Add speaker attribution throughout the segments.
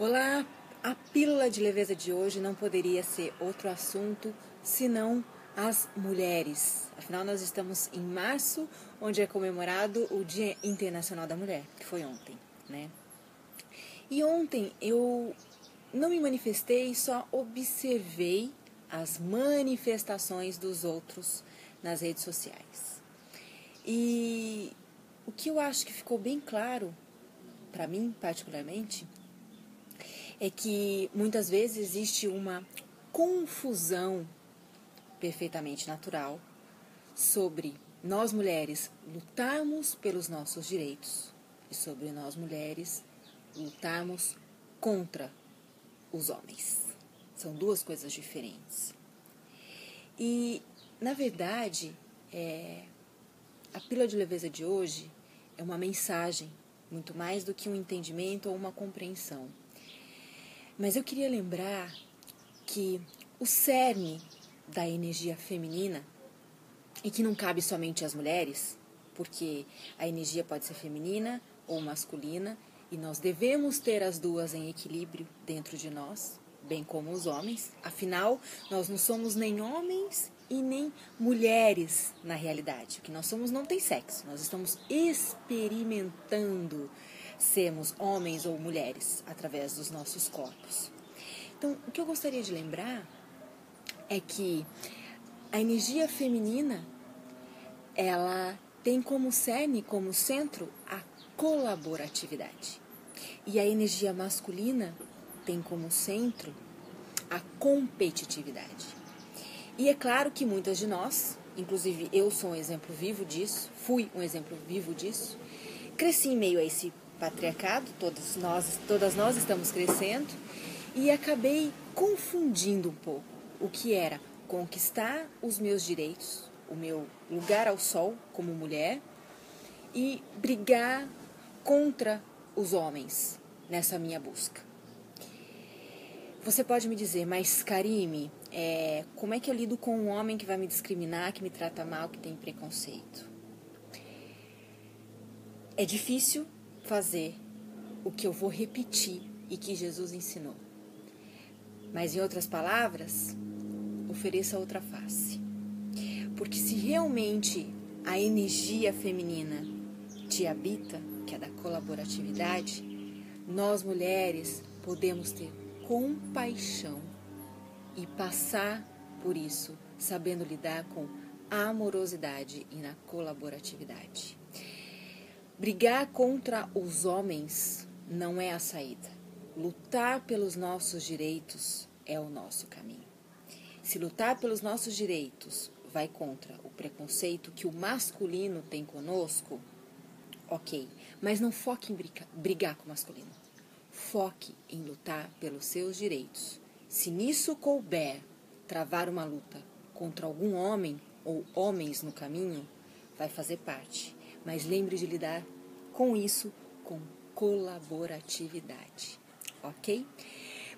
Speaker 1: Olá, a pílula de leveza de hoje não poderia ser outro assunto senão as mulheres. Afinal, nós estamos em março, onde é comemorado o Dia Internacional da Mulher, que foi ontem, né? E ontem eu não me manifestei, só observei as manifestações dos outros nas redes sociais. E o que eu acho que ficou bem claro, para mim particularmente, é que muitas vezes existe uma confusão perfeitamente natural sobre nós mulheres lutarmos pelos nossos direitos e sobre nós mulheres lutarmos contra os homens. São duas coisas diferentes. E, na verdade, é, a pílula de leveza de hoje é uma mensagem, muito mais do que um entendimento ou uma compreensão. Mas eu queria lembrar que o cerne da energia feminina, e que não cabe somente às mulheres, porque a energia pode ser feminina ou masculina, e nós devemos ter as duas em equilíbrio dentro de nós, bem como os homens. Afinal, nós não somos nem homens e nem mulheres na realidade. O que nós somos não tem sexo, nós estamos experimentando sermos homens ou mulheres através dos nossos corpos. Então, o que eu gostaria de lembrar é que a energia feminina ela tem como cerne, como centro, a colaboratividade. E a energia masculina tem como centro a competitividade. E é claro que muitas de nós, inclusive eu sou um exemplo vivo disso, fui um exemplo vivo disso, cresci em meio a esse patriarcado, todos nós, todas nós estamos crescendo, e acabei confundindo um pouco o que era conquistar os meus direitos, o meu lugar ao sol como mulher e brigar contra os homens nessa minha busca. Você pode me dizer, mas Karime, é, como é que eu lido com um homem que vai me discriminar, que me trata mal, que tem preconceito? É difícil fazer o que eu vou repetir e que Jesus ensinou. Mas, em outras palavras, ofereça outra face. Porque se realmente a energia feminina te habita, que é da colaboratividade, nós mulheres podemos ter compaixão e passar por isso sabendo lidar com amorosidade e na colaboratividade. Brigar contra os homens não é a saída. Lutar pelos nossos direitos é o nosso caminho. Se lutar pelos nossos direitos vai contra o preconceito que o masculino tem conosco, ok. Mas não foque em brigar, com o masculino. Foque em lutar pelos seus direitos. Se nisso couber travar uma luta contra algum homem ou homens no caminho, vai fazer parte mas lembre de lidar com isso com colaboratividade, ok?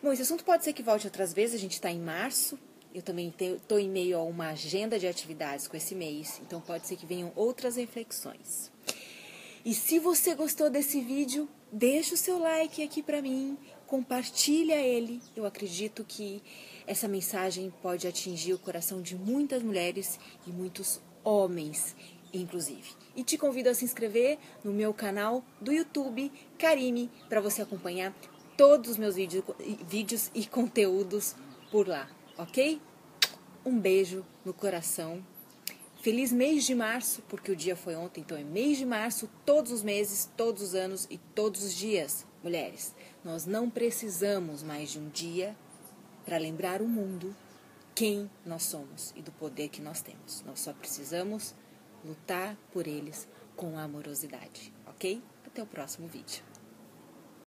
Speaker 1: Bom, esse assunto pode ser que volte outras vezes, a gente está em março, eu também estou em meio a uma agenda de atividades com esse mês, então pode ser que venham outras reflexões. E se você gostou desse vídeo, deixa o seu like aqui para mim, compartilha ele. Eu acredito que essa mensagem pode atingir o coração de muitas mulheres e muitos homens inclusive. E te convido a se inscrever no meu canal do YouTube, Karime, para você acompanhar todos os meus vídeos, vídeos e conteúdos por lá, ok? Um beijo no coração. Feliz mês de março, porque o dia foi ontem, então é mês de março, todos os meses, todos os anos e todos os dias. Mulheres, nós não precisamos mais de um dia para lembrar o mundo quem nós somos e do poder que nós temos. Nós só precisamos lutar por eles com amorosidade, ok? Até o próximo vídeo.